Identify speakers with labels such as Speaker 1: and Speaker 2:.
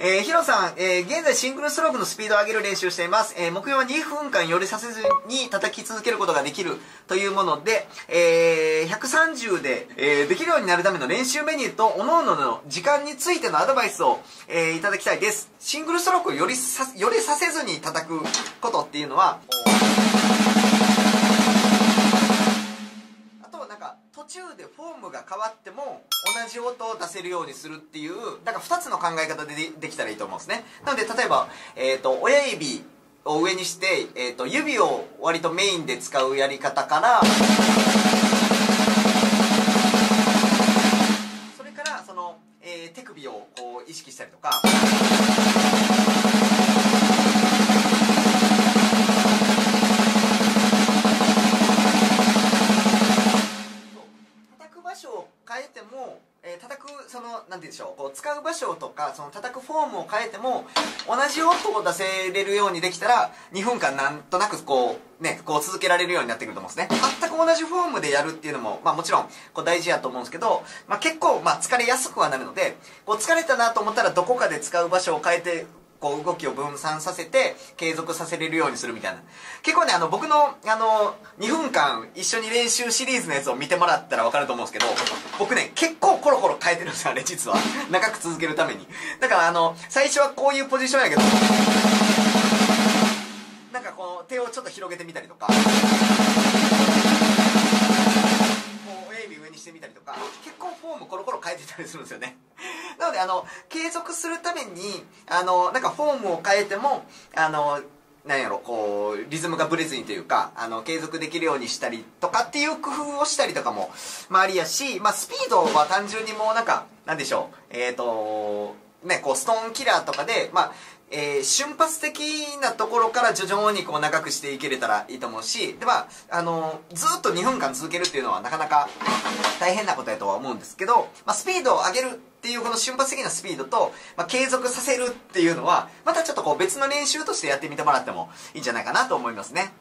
Speaker 1: えー、ヒロさん、えー、現在シングルストロークのスピードを上げる練習をしています。えー、目標は2分間寄りさせずに叩き続けることができるというもので、えー、130で、えー、できるようになるための練習メニューと、各々の時間についてのアドバイスを、えー、いただきたいです。シングルストロークを寄り、寄りさせずに叩くことっていうのは、が変わっても同じ音を出せるようにするっていうだから2つの考え方でできたらいいと思うんですね。なので例えば、えーと、親指を上にして、えーと、指を割とメインで使うやり方からそれからその、えー、手首をこう意識したりとか場所を変えても、えー、叩くその何て言うんでしょうこう使う場所とかその叩くフォームを変えても同じ音を出せれるようにできたら2分間なんとなくこうねこう続けられるようになってくると思うんですね。全く同じフォームでやるっていうのもまあもちろんこう大事やと思うんですけど、まあ、結構まあ疲れやすくはなるのでこう疲れたなと思ったらどこかで使う場所を変えてこう動きを分散させて継続させれるようにするみたいな。結構ねあの僕のあの2分間一緒に練習シリーズのやつを見てもらったら分かると思うんですけど僕ね結構コロコロ変えてるんですよあれ実は。長く続けるために。だからあの最初はこういうポジションやけどなんかこう手をちょっと広げてみたりとかこう親指上にしてみたりとか結構フォームコロコロ変えてたりするんですよね。なのであの継続するためにあのなんかフォームを変えてもあのなんやろこうリズムがブレずにというかあの継続できるようにしたりとかっていう工夫をしたりとかも、まあ、ありやし、まあ、スピードは単純にもうなんかなんでしょうえっ、ー、とねこうストーンキラーとかでまあえー、瞬発的なところから徐々にこう長くしていけれたらいいと思うしで、まあ、あのずっと2分間続けるっていうのはなかなか大変なことやとは思うんですけど、まあ、スピードを上げるっていうこの瞬発的なスピードと、まあ、継続させるっていうのはまたちょっとこう別の練習としてやってみてもらってもいいんじゃないかなと思いますね。